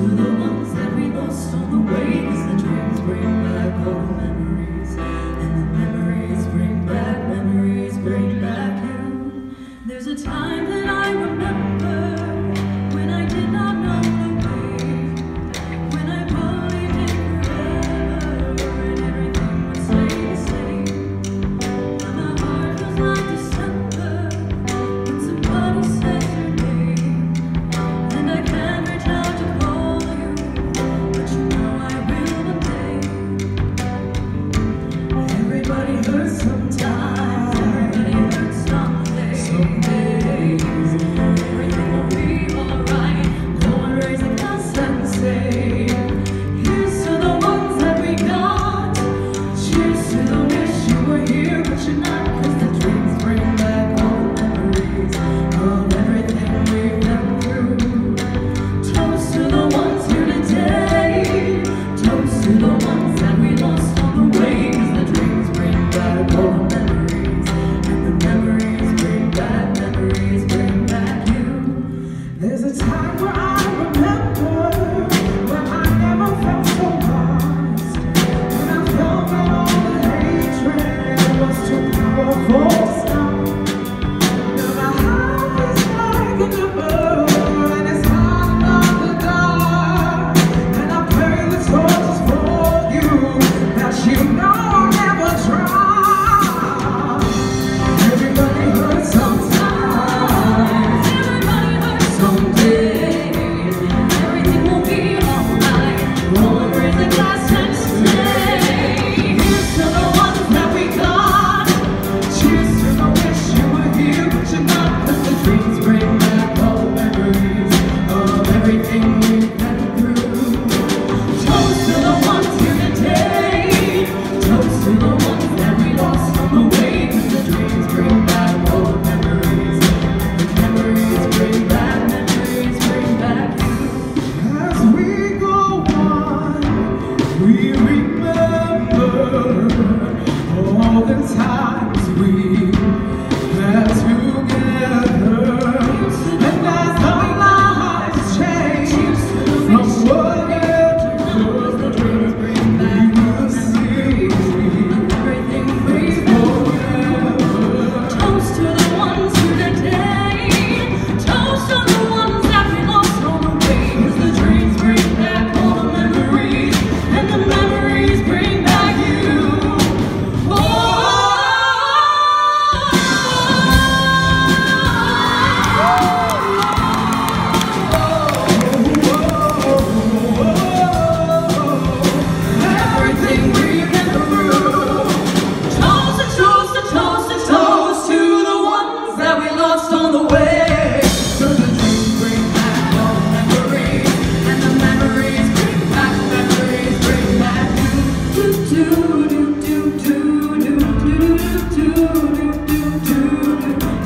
to the ones that we lost on the way. 逞强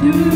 you.